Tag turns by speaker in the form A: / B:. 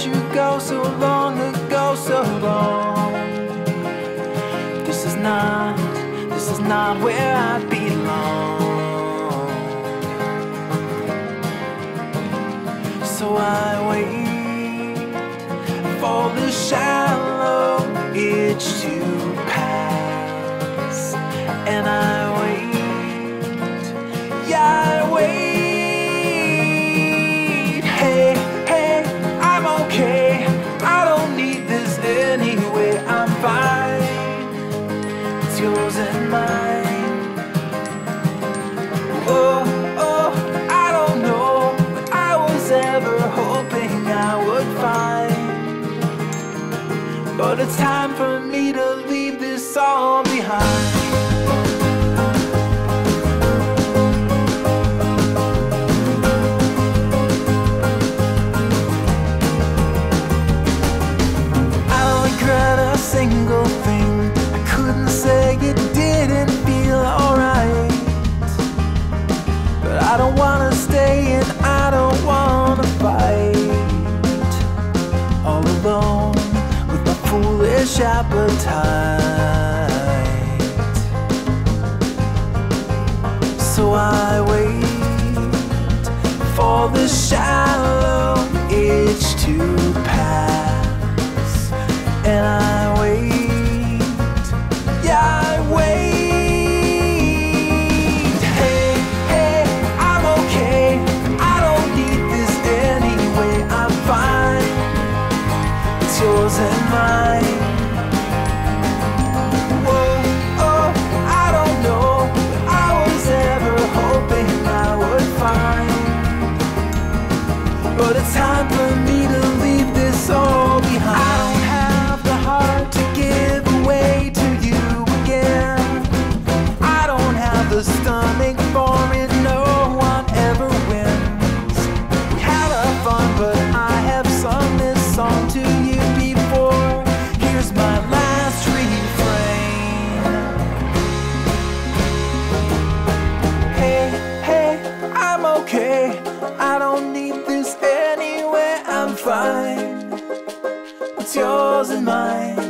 A: ago, so long ago, so long. This is not, this is not where I belong. So I wait for the shallow itch to pass, and I But it's time for me to leave this all behind. Single thing. I couldn't say it didn't feel alright. But I don't wanna stay and I don't wanna foolish appetite. So I wait for the shallow itch to pass. And I it's yours and mine.